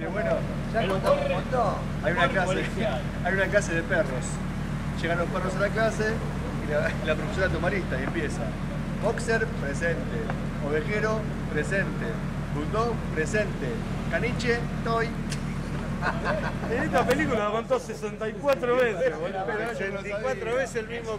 Y bueno, ¿Ya contamos un montón? hay una clase, hay una clase de perros. Llegan los perros a la clase y la, la profesora toma lista y empieza. Boxer, presente. Ovejero, presente. Bulldog, presente. Caniche, toy. En esta película lo contó 64 veces, boludo. 64 veces el mismo.